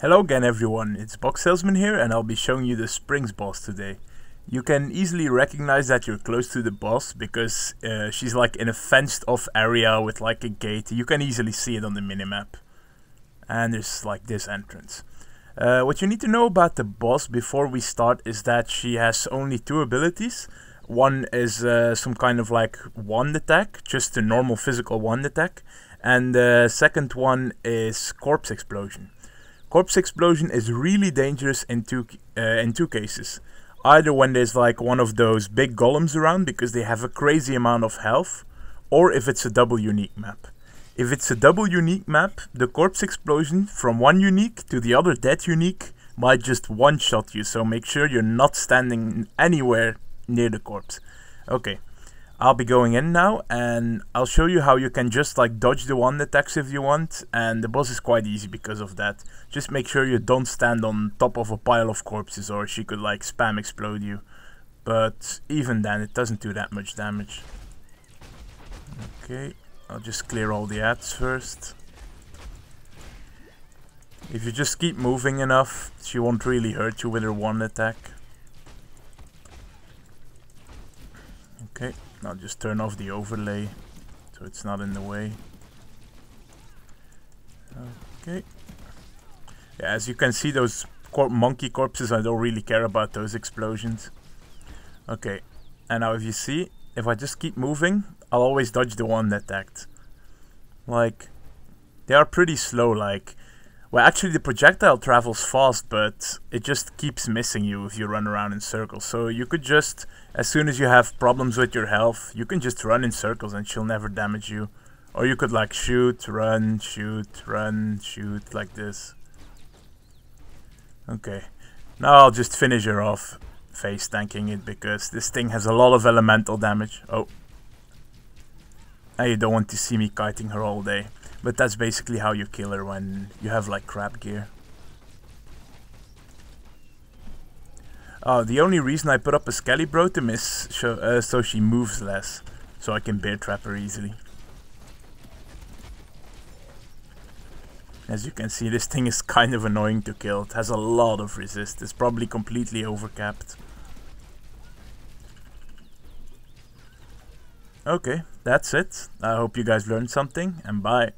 Hello again everyone, it's Box Salesman here and I'll be showing you the Springs boss today. You can easily recognize that you're close to the boss because uh, she's like in a fenced off area with like a gate. You can easily see it on the minimap. And there's like this entrance. Uh, what you need to know about the boss before we start is that she has only two abilities. One is uh, some kind of like wand attack, just a normal physical wand attack. And the second one is corpse explosion. Corpse explosion is really dangerous in two uh, in two cases. Either when there's like one of those big golems around because they have a crazy amount of health, or if it's a double unique map. If it's a double unique map, the corpse explosion from one unique to the other dead unique might just one shot you, so make sure you're not standing anywhere near the corpse. Okay, I'll be going in now and I'll show you how you can just like dodge the wand attacks if you want and the boss is quite easy because of that. Just make sure you don't stand on top of a pile of corpses or she could like spam explode you. But even then it doesn't do that much damage. Okay, I'll just clear all the ads first. If you just keep moving enough, she won't really hurt you with her wand attack. Okay. I'll just turn off the overlay so it's not in the way. Okay. Yeah, as you can see, those cor monkey corpses, I don't really care about those explosions. Okay, and now if you see, if I just keep moving, I'll always dodge the one that attacked. Like, they are pretty slow, like, well, actually, the projectile travels fast, but it just keeps missing you if you run around in circles. So you could just, as soon as you have problems with your health, you can just run in circles and she'll never damage you. Or you could like shoot, run, shoot, run, shoot, like this. Okay, now I'll just finish her off, face tanking it, because this thing has a lot of elemental damage. Oh. Now you don't want to see me kiting her all day. But that's basically how you kill her when you have like crap gear. Oh, the only reason I put up a Skellybrotum is so, uh, so she moves less. So I can bear trap her easily. As you can see, this thing is kind of annoying to kill. It has a lot of resist. It's probably completely overcapped. Okay, that's it. I hope you guys learned something, and bye.